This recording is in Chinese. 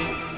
you